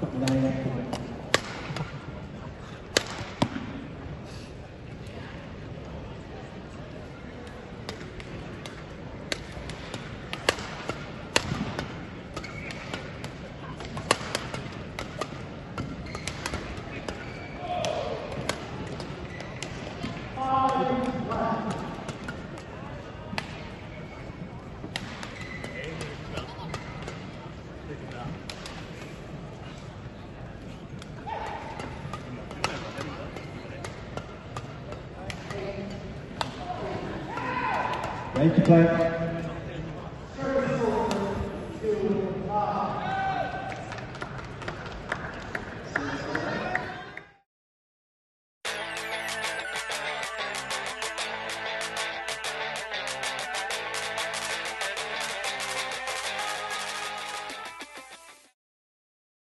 Gracias. Thank you, Pat.